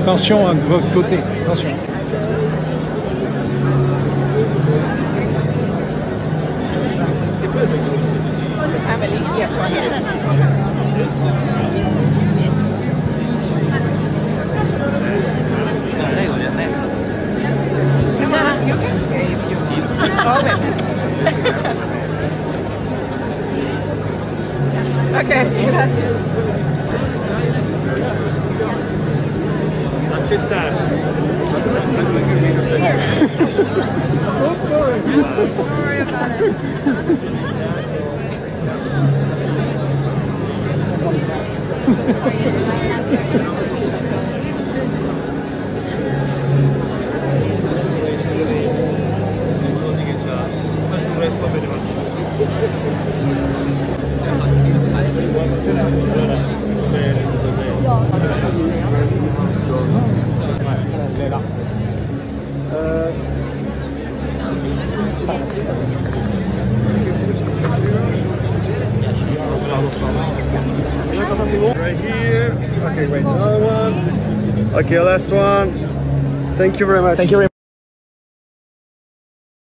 Attention hein, de votre côté, attention. okay, grazie. did that. so sorry. Don't worry about it. Thank you. Right here. Okay, wait, another one. Okay, last one. Thank you very much. Thank you very